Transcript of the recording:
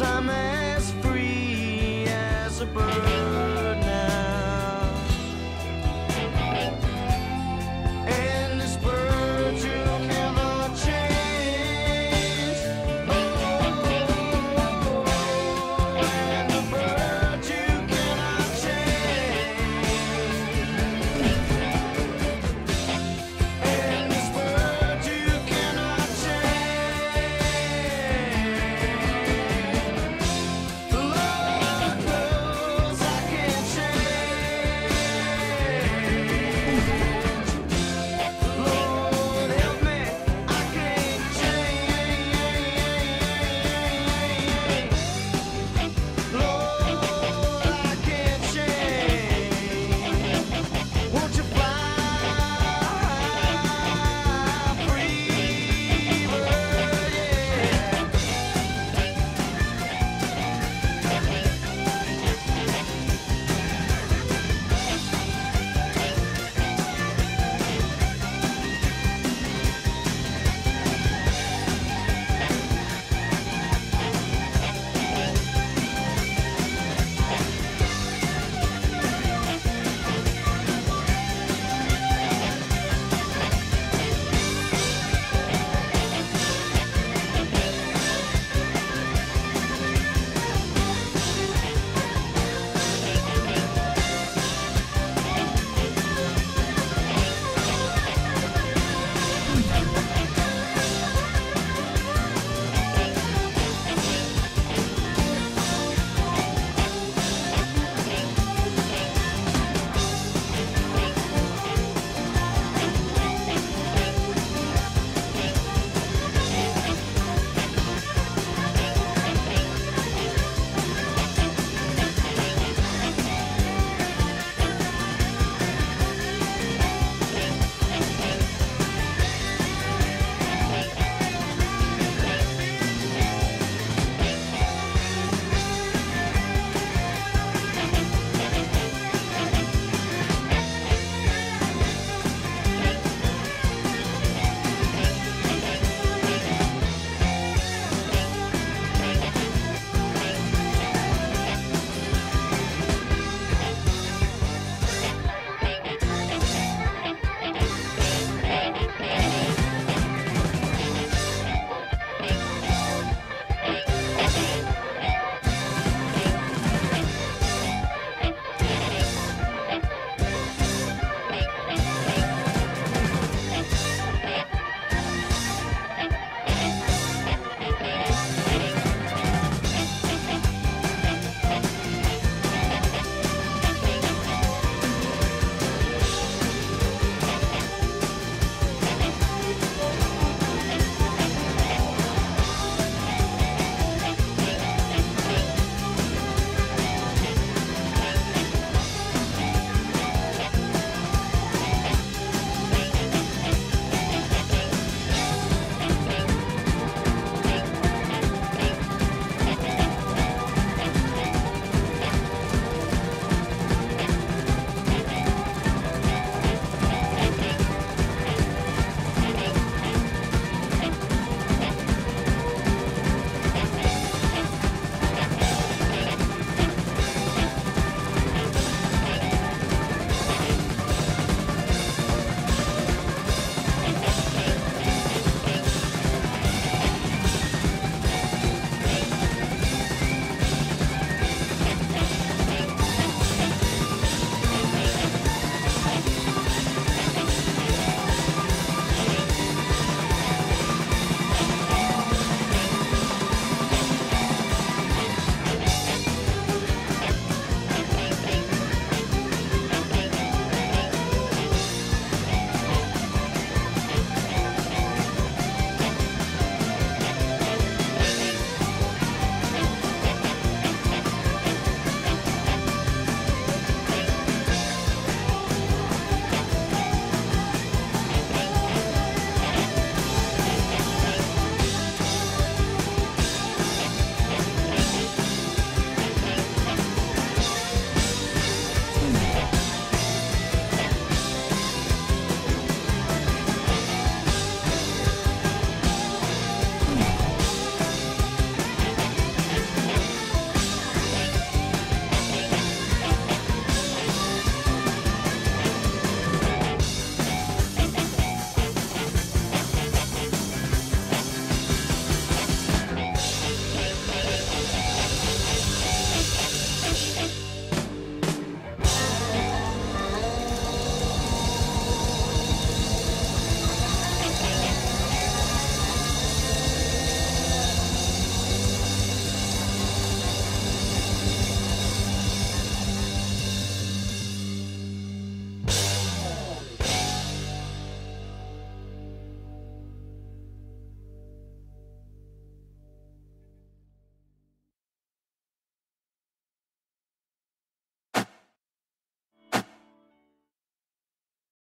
I'm as free as a bird.